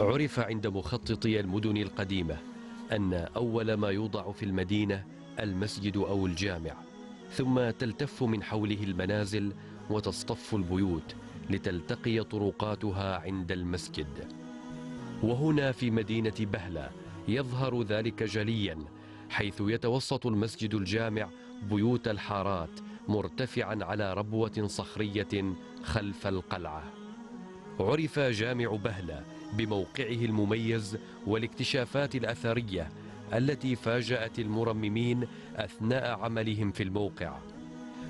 عرف عند مخططي المدن القديمة أن أول ما يوضع في المدينة المسجد أو الجامع ثم تلتف من حوله المنازل وتصطف البيوت لتلتقي طرقاتها عند المسجد. وهنا في مدينة بهلة يظهر ذلك جليا حيث يتوسط المسجد الجامع بيوت الحارات مرتفعا على ربوة صخرية خلف القلعة. عرف جامع بهلة بموقعه المميز والاكتشافات الأثرية التي فاجأت المرممين أثناء عملهم في الموقع.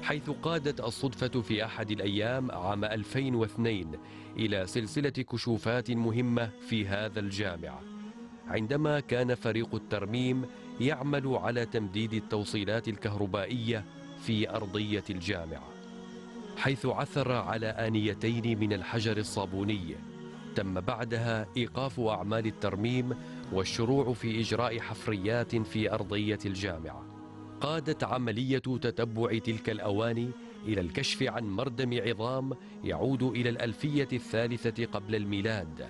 حيث قادت الصدفة في أحد الأيام عام 2002 إلى سلسلة كشوفات مهمة في هذا الجامع. عندما كان فريق الترميم يعمل على تمديد التوصيلات الكهربائية في أرضية الجامع. حيث عثر على آنيتين من الحجر الصابوني. تم بعدها إيقاف أعمال الترميم والشروع في إجراء حفريات في أرضية الجامعة. قادت عملية تتبع تلك الأواني إلى الكشف عن مردم عظام يعود إلى الألفية الثالثة قبل الميلاد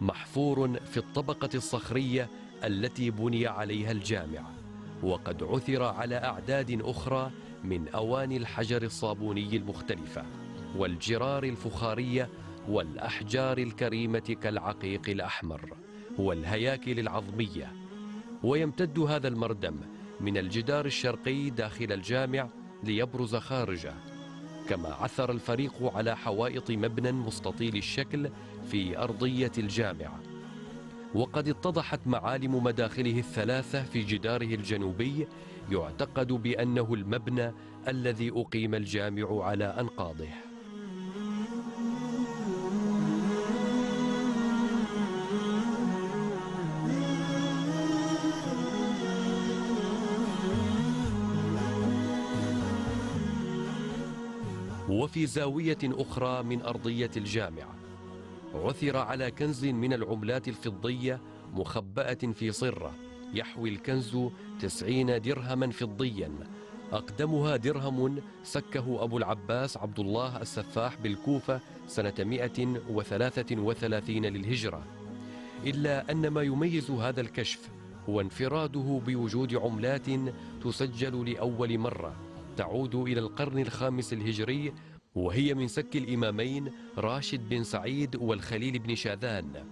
محفور في الطبقة الصخرية التي بني عليها الجامع وقد عثر على أعداد أخرى من أواني الحجر الصابوني المختلفة والجرار الفخارية والأحجار الكريمة كالعقيق الأحمر والهياكل العظمية. ويمتد هذا المردم من الجدار الشرقي داخل الجامع ليبرز خارجه كما عثر الفريق على حوائط مبنى مستطيل الشكل في أرضية الجامعة وقد اتضحت معالم مداخله الثلاثة في جداره الجنوبي يعتقد بأنه المبنى الذي أقيم الجامع على أنقاضه. وفي زاوية أخرى من أرضية الجامعة عثر على كنز من العملات الفضية مخبأة في صرة يحوي الكنز تسعين درهما فضيا. أقدمها درهم سكه أبو العباس عبد الله السفاح بالكوفة سنة 133 للهجرة. إلا أن ما يميز هذا الكشف هو انفراده بوجود عملات تسجل لأول مرة تعود إلى القرن الخامس الهجري وهي من سك الإمامين راشد بن سعيد والخليل بن شاذان.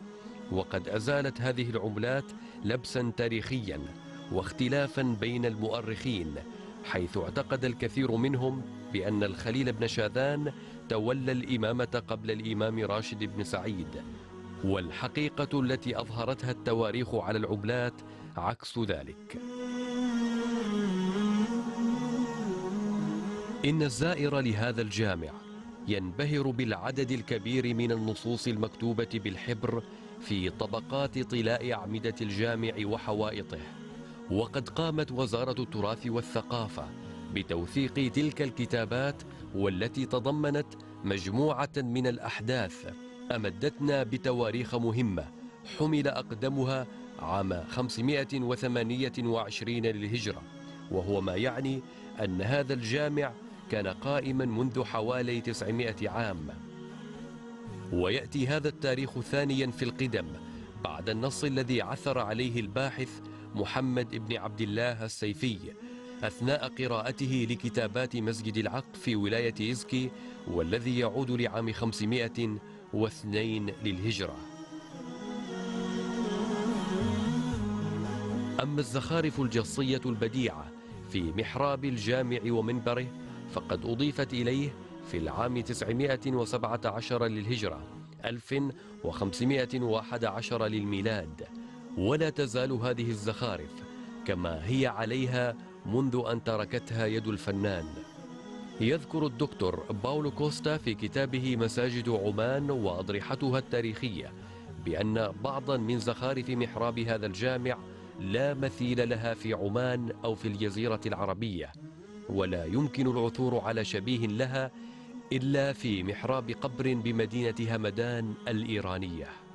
وقد أزالت هذه العملات لبسا تاريخيا واختلافا بين المؤرخين حيث اعتقد الكثير منهم بأن الخليل بن شاذان تولى الإمامة قبل الإمام راشد بن سعيد. والحقيقة التي أظهرتها التواريخ على العملات عكس ذلك. إن الزائر لهذا الجامع ينبهر بالعدد الكبير من النصوص المكتوبة بالحبر في طبقات طلاء أعمدة الجامع وحوائطه. وقد قامت وزارة التراث والثقافة بتوثيق تلك الكتابات والتي تضمنت مجموعة من الأحداث أمدتنا بتواريخ مهمة حمل أقدمها عام 528 للهجرة. وهو ما يعني أن هذا الجامع كان قائما منذ حوالي 900 عام. ويأتي هذا التاريخ ثانيا في القدم بعد النص الذي عثر عليه الباحث محمد بن عبد الله السيفي أثناء قراءته لكتابات مسجد العقد في ولاية إزكي والذي يعود لعام 502 للهجرة. أما الزخارف الجصية البديعة في محراب الجامع ومنبره فقد أضيفت إليه في العام 917 للهجرة 1511 للميلاد. ولا تزال هذه الزخارف كما هي عليها منذ أن تركتها يد الفنان. يذكر الدكتور باولو كوستا في كتابه مساجد عمان وأضرحتها التاريخية بأن بعضا من زخارف محراب هذا الجامع لا مثيل لها في عمان أو في الجزيرة العربية. ولا يمكن العثور على شبيه لها إلا في محراب قبر بمدينة همدان الإيرانية.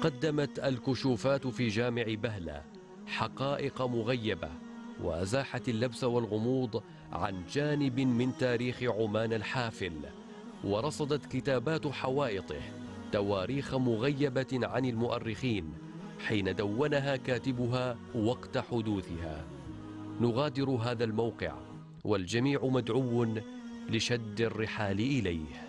قدمت الكشوفات في جامع بهلة حقائق مغيبة وأزاحت اللبس والغموض عن جانب من تاريخ عمان الحافل ورصدت كتابات حوائطه تواريخ مغيبة عن المؤرخين حين دونها كاتبها وقت حدوثها. نغادر هذا الموقع والجميع مدعو لشد الرحال إليه.